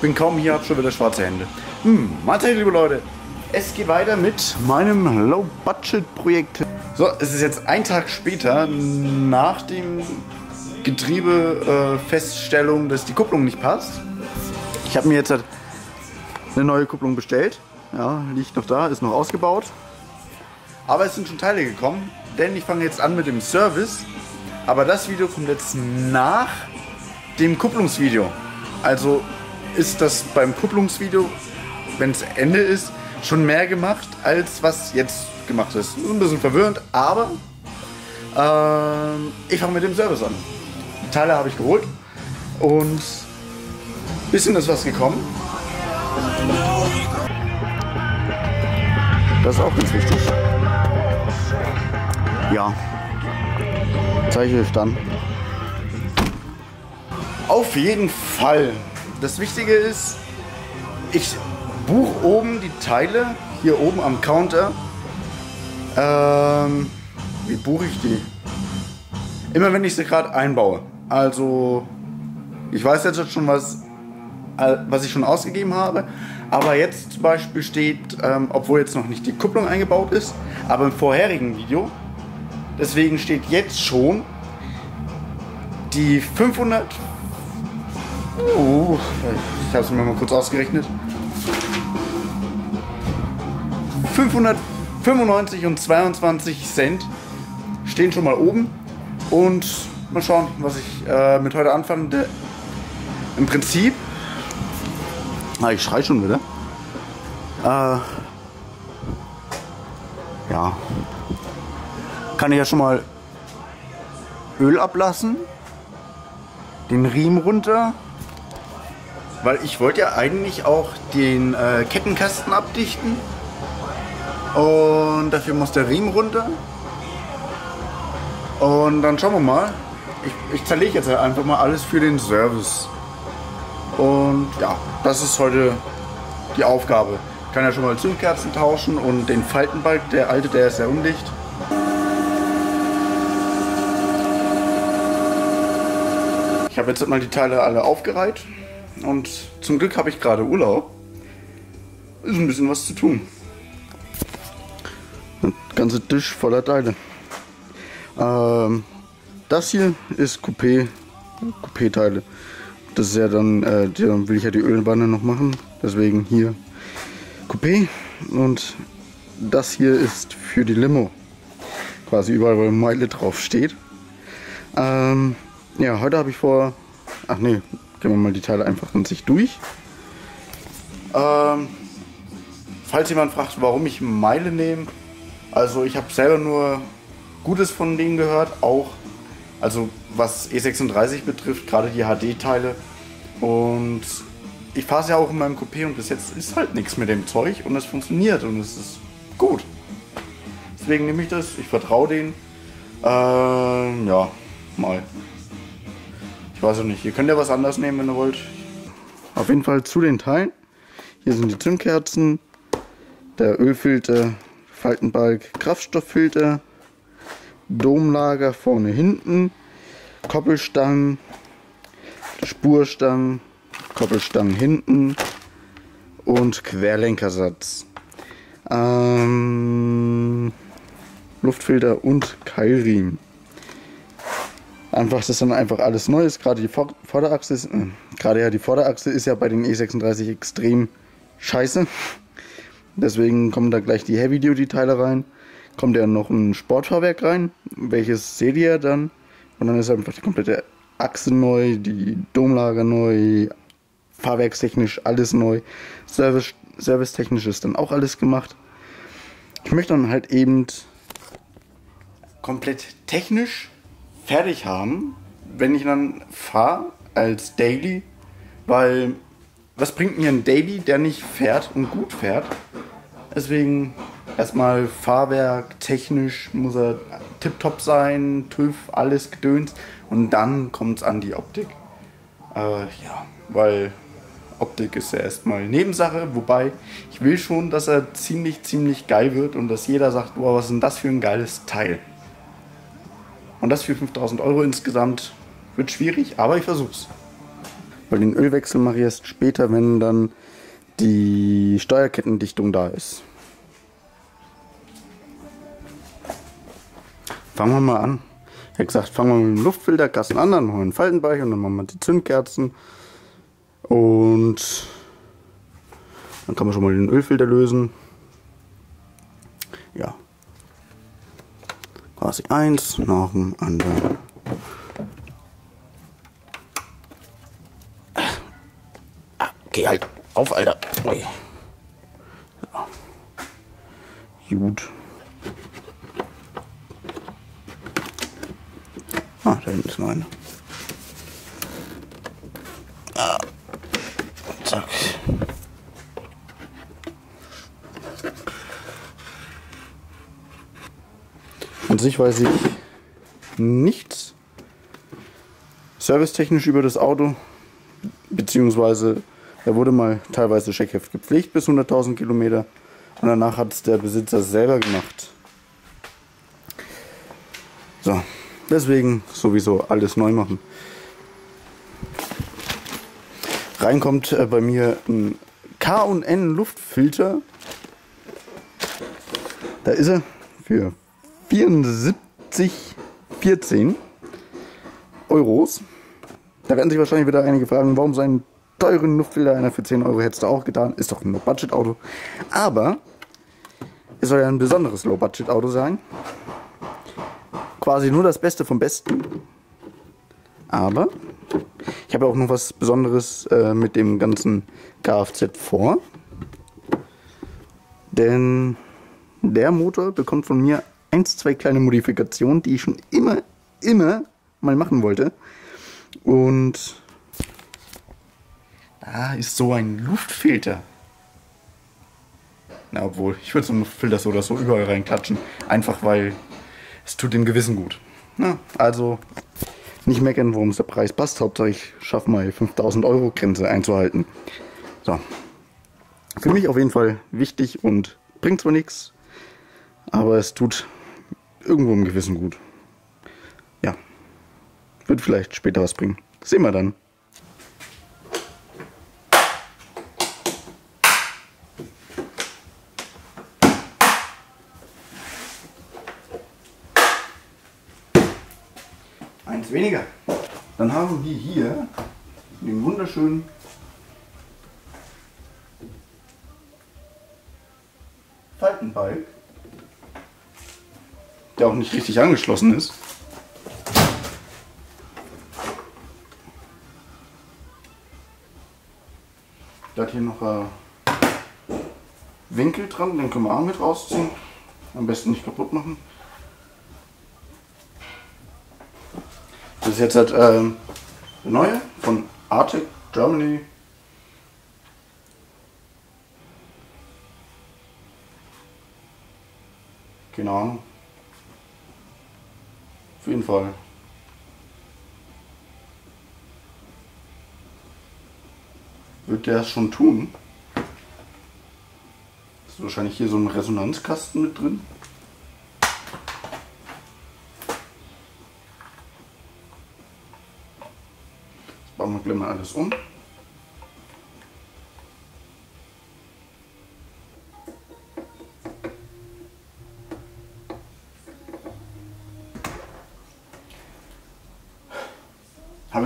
bin kaum hier, habe schon wieder schwarze Hände. Hm, Mahlzeit, liebe Leute. Es geht weiter mit meinem Low-Budget-Projekt. So, es ist jetzt ein Tag später, nach dem Getriebe-Feststellung, äh, dass die Kupplung nicht passt. Ich habe mir jetzt halt eine neue Kupplung bestellt. Ja, liegt noch da, ist noch ausgebaut. Aber es sind schon Teile gekommen, denn ich fange jetzt an mit dem Service. Aber das Video kommt jetzt nach dem Kupplungsvideo. Also ist das beim Kupplungsvideo, wenn es Ende ist, schon mehr gemacht, als was jetzt gemacht ist. Ein bisschen verwirrend, aber äh, ich fange mit dem Service an. Die Teile habe ich geholt und ein bisschen ist was gekommen. Das ist auch ganz wichtig. Ja. Zeige ich dann. Auf jeden Fall. Das Wichtige ist, ich buche oben die Teile, hier oben am Counter. Ähm, wie buche ich die? Immer wenn ich sie gerade einbaue. Also, ich weiß jetzt schon, was, was ich schon ausgegeben habe. Aber jetzt zum Beispiel steht, ähm, obwohl jetzt noch nicht die Kupplung eingebaut ist, aber im vorherigen Video, deswegen steht jetzt schon die 500. Uh, ich habe es mir mal kurz ausgerechnet. 595 und 22 Cent stehen schon mal oben. Und mal schauen, was ich äh, mit heute anfange. Im Prinzip Ah, ich schrei schon wieder. Äh, ja. Kann ich ja schon mal Öl ablassen. Den Riemen runter. Weil ich wollte ja eigentlich auch den äh, Kettenkasten abdichten. Und dafür muss der Riemen runter. Und dann schauen wir mal. Ich, ich zerlege jetzt einfach mal alles für den Service. Und ja, das ist heute die Aufgabe. Ich kann ja schon mal Zündkerzen tauschen und den Faltenbalg, der alte, der ist sehr undicht. Ich habe jetzt mal die Teile alle aufgereiht und zum Glück habe ich gerade Urlaub. Ist ein bisschen was zu tun. Der ganze Tisch voller Teile. Ähm, das hier ist Coupé, Coupé-Teile. Das ist ja dann, äh, dann will ich ja die Ölwanne noch machen. Deswegen hier Coupé. Und das hier ist für die Limo. Quasi überall, wo Meile drauf steht. Ähm, ja, heute habe ich vor. Ach nee, gehen wir mal die Teile einfach in sich durch. Ähm, falls jemand fragt, warum ich Meile nehme, also ich habe selber nur Gutes von denen gehört, auch also was E36 betrifft, gerade die HD-Teile. Und ich fahre es ja auch in meinem Coupé und bis jetzt ist halt nichts mit dem Zeug und es funktioniert und es ist gut. Deswegen nehme ich das, ich vertraue denen. Ähm, ja, mal. Ich weiß auch nicht, ihr könnt ja was anderes nehmen, wenn ihr wollt. Auf jeden Fall zu den Teilen. Hier sind die Zündkerzen, der Ölfilter, Faltenbalg, Kraftstofffilter, Domlager vorne hinten, Koppelstangen, Spurstangen, Koppelstangen hinten und Querlenkersatz. Ähm, Luftfilter und Keilriemen. Einfach, das ist dann einfach alles Neues. Gerade die Vorderachse ist, äh, gerade ja die Vorderachse ist ja bei den E36 extrem scheiße. Deswegen kommen da gleich die Heavy Duty Teile rein kommt ja noch ein Sportfahrwerk rein, welches seht ihr dann. Und dann ist einfach die komplette Achse neu, die Domlager neu, fahrwerkstechnisch alles neu, Service, servicetechnisch ist dann auch alles gemacht. Ich möchte dann halt eben komplett technisch fertig haben, wenn ich dann fahre als Daily, weil was bringt mir ein Daily, der nicht fährt und gut fährt? Deswegen erstmal Fahrwerk, technisch muss er tiptop sein, TÜV, alles gedöns. Und dann kommt es an die Optik. Äh, ja, weil Optik ist ja erstmal Nebensache, wobei ich will schon, dass er ziemlich, ziemlich geil wird und dass jeder sagt, wow, was ist denn das für ein geiles Teil. Und das für 5000 Euro insgesamt wird schwierig, aber ich versuch's. Weil den Ölwechsel mache ich erst später, wenn dann die Steuerkettendichtung da ist. Fangen wir mal an. Ich habe gesagt, fangen wir mit dem Luftfilterkasten an, dann holen wir Faltenbeich und dann machen wir die Zündkerzen. Und dann kann man schon mal den Ölfilter lösen. Ja. Quasi eins nach dem anderen. Geh halt auf, Alter. Ui. So. Gut. Ah, da hinten ist noch An sich weiß ich nichts servicetechnisch über das Auto, beziehungsweise er wurde mal teilweise Scheckheft gepflegt bis 100.000 Kilometer und danach hat es der Besitzer selber gemacht. So, deswegen sowieso alles neu machen. Reinkommt äh, bei mir ein K&N Luftfilter. Da ist er für 74,14 Euros. Da werden sich wahrscheinlich wieder einige fragen, warum so einen teuren Luftfilter einer für 10 Euro hättest du auch getan. Ist doch ein Low-Budget-Auto. Aber es soll ja ein besonderes Low-Budget-Auto sein. Quasi nur das Beste vom Besten. Aber ich habe auch noch was Besonderes äh, mit dem ganzen Kfz vor. Denn der Motor bekommt von mir eins, zwei kleine Modifikationen, die ich schon immer, immer mal machen wollte. Und da ist so ein Luftfilter. Na, obwohl, ich würde so einen Luftfilter so oder so überall reinklatschen. Einfach weil es tut dem Gewissen gut. Na, also nicht meckern, worum es der Preis passt. Hauptsache ich schaffe mal 5000 Euro Grenze einzuhalten. So. Für mich auf jeden Fall wichtig und bringt zwar nichts, aber es tut irgendwo im Gewissen gut. Ja. Wird vielleicht später was bringen. Sehen wir dann. Eins weniger. Dann haben wir hier den wunderschönen auch nicht richtig angeschlossen ist. Der hat hier noch äh, Winkel dran, den können wir auch mit rausziehen. Am besten nicht kaputt machen. Das ist jetzt halt äh, der neue von Arctic Germany. Keine Ahnung. Auf jeden Fall. Wird der es schon tun? Ist wahrscheinlich hier so ein Resonanzkasten mit drin. Jetzt bauen wir gleich mal alles um.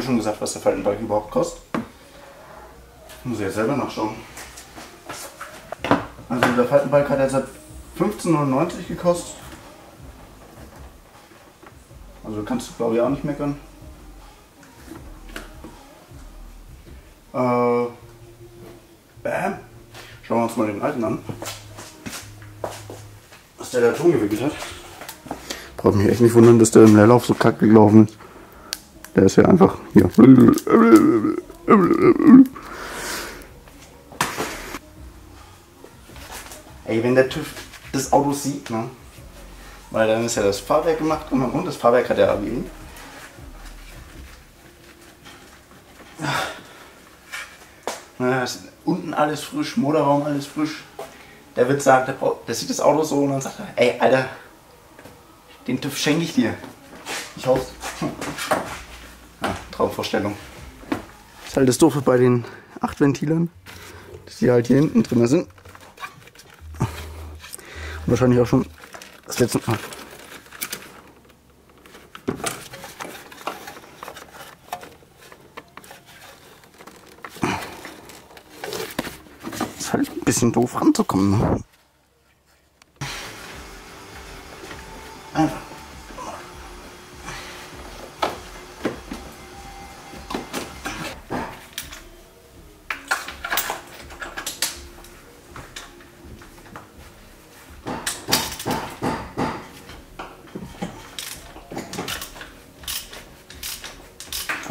Ich schon gesagt, was der Faltenbalg überhaupt kostet? Muss ich jetzt selber nachschauen. Also der Faltenbalg hat jetzt 15,99 gekostet. Also kannst du glaube ich auch nicht meckern. Äh, bam. Schauen wir uns mal den alten an. Was der da Ton gewickelt hat. Braucht mich echt nicht wundern, dass der im Leerlauf so kacke gelaufen ist. Der ist ja einfach hier. Ey, wenn der TÜV das Auto sieht, ne? Weil dann ist ja das Fahrwerk gemacht und das Fahrwerk hat er. Ja, unten alles frisch, Motorraum alles frisch. Der wird sagen, der, der sieht das Auto so und dann sagt er, ey Alter, den TÜV schenke ich dir. Ich hoffe. Traumvorstellung. ist halt das Doofe bei den 8 Ventilern, dass die halt hier hinten drin sind. Und wahrscheinlich auch schon das letzte Mal. Ist halt ein bisschen doof ranzukommen. Ne?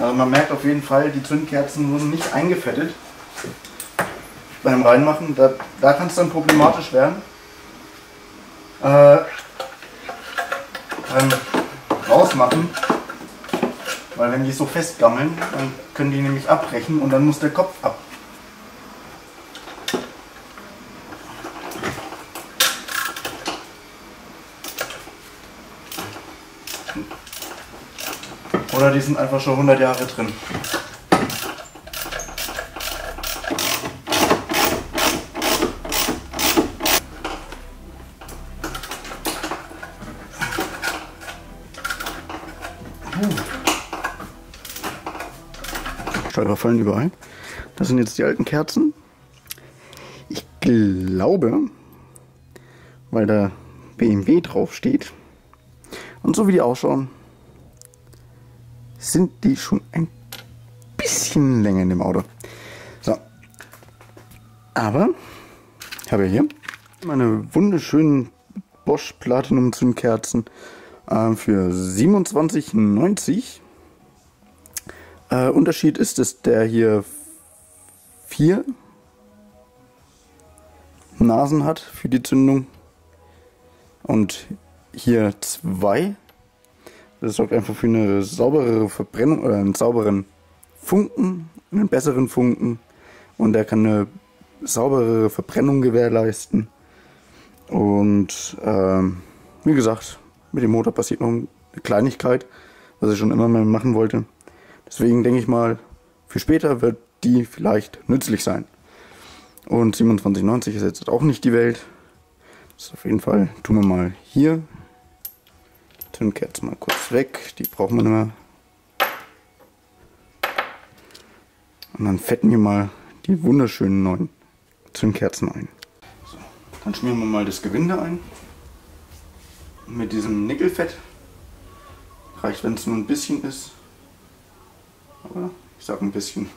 Also man merkt auf jeden Fall, die Zündkerzen wurden nicht eingefettet beim Reinmachen. Da, da kann es dann problematisch werden. Äh, beim Rausmachen, weil wenn die so festgammeln, dann können die nämlich abbrechen und dann muss der Kopf ab. Oder die sind einfach schon 100 Jahre drin. Steuerer fallen überall. Das sind jetzt die alten Kerzen. Ich glaube, weil da BMW drauf steht und so wie die ausschauen, sind die schon ein bisschen länger in dem Auto. So. Aber ich habe hier meine wunderschönen Bosch Platinum Zündkerzen äh, für 27,90. Äh, Unterschied ist, dass der hier vier Nasen hat für die Zündung und hier zwei das sorgt einfach für eine sauberere Verbrennung oder einen sauberen Funken, einen besseren Funken. Und er kann eine sauberere Verbrennung gewährleisten. Und ähm, wie gesagt, mit dem Motor passiert noch eine Kleinigkeit, was ich schon immer mal machen wollte. Deswegen denke ich mal, für später wird die vielleicht nützlich sein. Und 2790 ist jetzt auch nicht die Welt. Das ist auf jeden Fall, tun wir mal hier Zündkerzen mal kurz weg. Die brauchen wir nicht mehr. Und dann fetten wir mal die wunderschönen neuen Zündkerzen ein. So, dann schmieren wir mal das Gewinde ein. Mit diesem Nickelfett. Reicht, wenn es nur ein bisschen ist. Aber ich sage ein bisschen.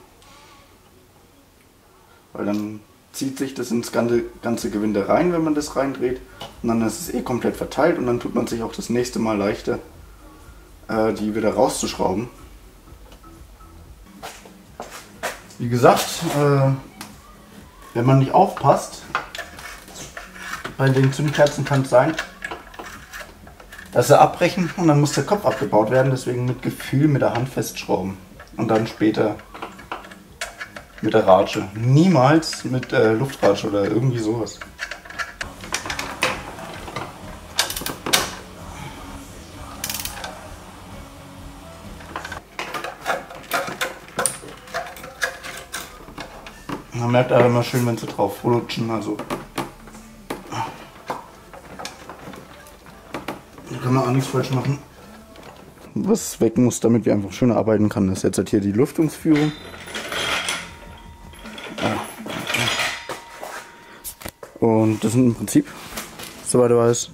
Weil dann zieht sich das ins ganze, ganze Gewinde rein, wenn man das reindreht. Und dann ist es eh komplett verteilt und dann tut man sich auch das nächste Mal leichter, äh, die wieder rauszuschrauben. Wie gesagt, äh, wenn man nicht aufpasst, bei den Zündkerzen kann es sein, dass sie abbrechen und dann muss der Kopf abgebaut werden. Deswegen mit Gefühl mit der Hand festschrauben und dann später mit der Ratsche. Niemals mit äh, Luftratsche oder irgendwie sowas. Man merkt aber immer schön, wenn sie drauf rutschen. Also da kann man auch nichts falsch machen. Was weg muss, damit wir einfach schöner arbeiten kann, ist jetzt halt hier die Lüftungsführung. Und das sind im Prinzip, soweit du weißt,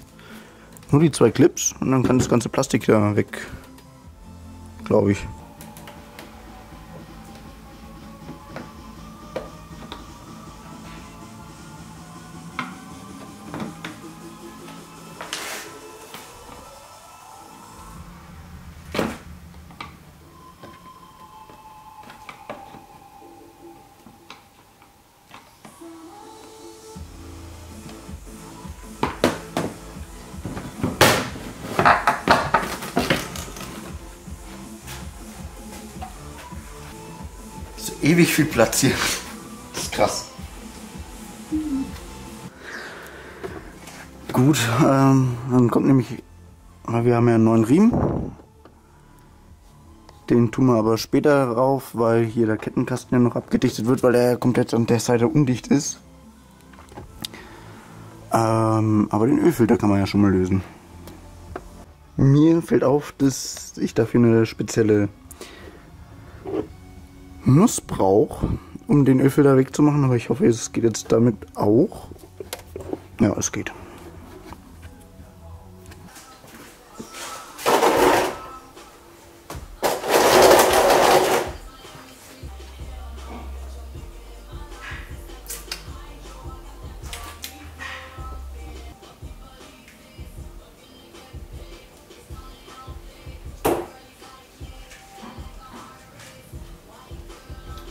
nur die zwei Clips und dann kann das ganze Plastik da weg, glaube ich. Ewig viel Platz hier. Das ist krass. Gut, ähm, dann kommt nämlich, wir haben ja einen neuen Riemen. Den tun wir aber später rauf, weil hier der Kettenkasten ja noch abgedichtet wird, weil er komplett an der Seite undicht ist. Ähm, aber den Ölfilter kann man ja schon mal lösen. Mir fällt auf, dass ich dafür eine spezielle Nuss brauche, um den Ölfilter wegzumachen, aber ich hoffe, es geht jetzt damit auch. Ja, es geht.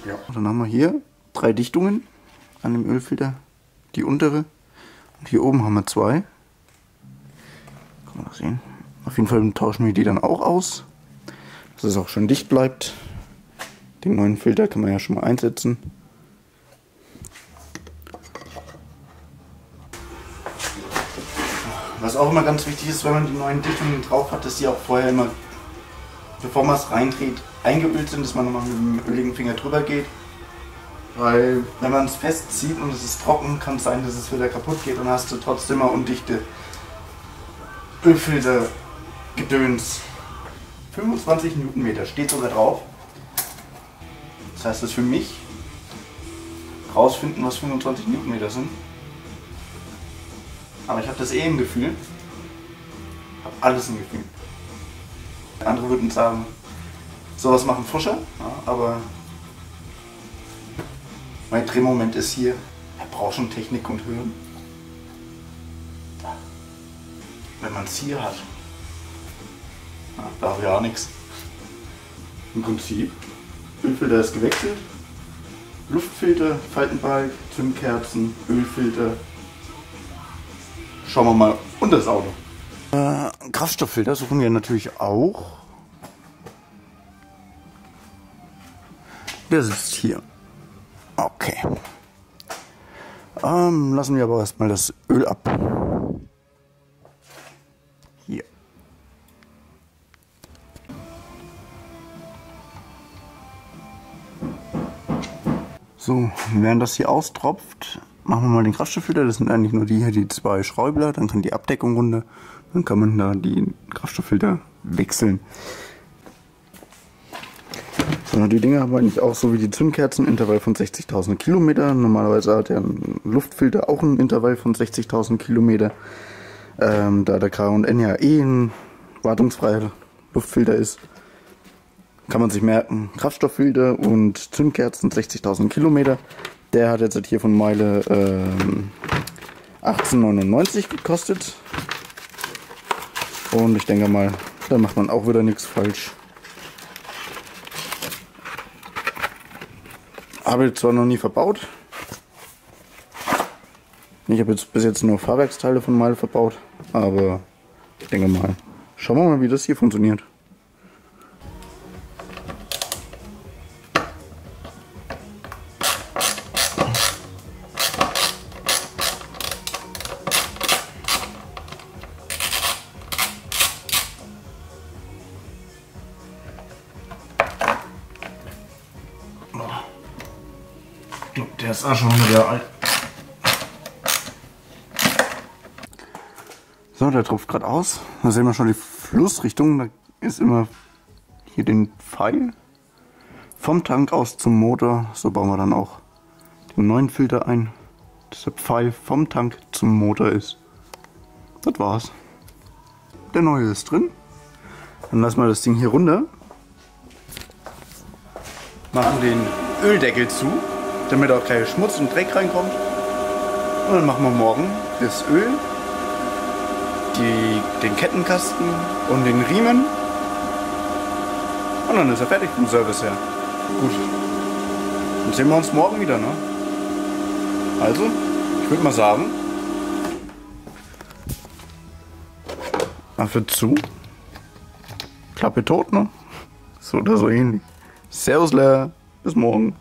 Ja. Dann haben wir hier drei Dichtungen an dem Ölfilter. Die untere. Und hier oben haben wir zwei. Kann man das sehen. Auf jeden Fall tauschen wir die dann auch aus. Dass es auch schön dicht bleibt. Den neuen Filter kann man ja schon mal einsetzen. Was auch immer ganz wichtig ist, wenn man die neuen Dichtungen drauf hat, dass die auch vorher immer, bevor man es reindreht, eingeölt sind, dass man nochmal mit dem öligen Finger drüber geht. Weil wenn man es festzieht und es ist trocken, kann es sein, dass es wieder kaputt geht und hast du trotzdem mal undichte Ölfilter Gedöns. 25 Newtonmeter steht sogar drauf. Das heißt, das für mich rausfinden, was 25 Newtonmeter sind. Aber ich habe das eh im Gefühl. Habe alles im Gefühl. Andere würden sagen, sowas machen Forscher, ja, aber mein Drehmoment ist hier, er braucht schon Technik und Höhen. Wenn man es hier hat, ja, da habe ich auch nichts. Im Prinzip, Ölfilter ist gewechselt, Luftfilter, Faltenbalg, Zündkerzen, Ölfilter. Schauen wir mal unter das Auto. Äh, Kraftstofffilter suchen wir natürlich auch. Der sitzt hier. Okay. Ähm, lassen wir aber erstmal das Öl ab. Hier. So, während das hier austropft, machen wir mal den Kraftstofffilter. Das sind eigentlich nur die hier, die zwei Schräubler. Dann kann die Abdeckung runter. Dann kann man da die Kraftstofffilter wechseln. So, die Dinger haben eigentlich auch so wie die Zündkerzen Intervall von 60.000 Kilometer. Normalerweise hat ja ein Luftfilter auch ein Intervall von 60.000 Kilometer. Ähm, da der K&N ja eh ein wartungsfreier Luftfilter ist, kann man sich merken, Kraftstofffilter und Zündkerzen 60.000 Kilometer. Der hat jetzt hier von Meile ähm, 18,99 gekostet. Und ich denke mal, da macht man auch wieder nichts falsch. Habe ich zwar noch nie verbaut. Ich habe jetzt bis jetzt nur Fahrwerksteile von Mal verbaut, aber ich denke mal, schauen wir mal, wie das hier funktioniert. So, der tropft gerade aus. Da sehen wir schon die Flussrichtung. Da ist immer hier den Pfeil vom Tank aus zum Motor. So bauen wir dann auch den neuen Filter ein, dass der Pfeil vom Tank zum Motor ist. Das war's. Der neue ist drin. Dann lassen wir das Ding hier runter. Machen den Öldeckel zu damit auch kein Schmutz und Dreck reinkommt. Und dann machen wir morgen das Öl, die, den Kettenkasten und den Riemen. Und dann ist er fertig vom Service her. Gut. Dann sehen wir uns morgen wieder, ne? Also, ich würde mal sagen, Affe zu, Klappe tot, ne? So oder so ähnlich. Servus, Leer. Bis morgen.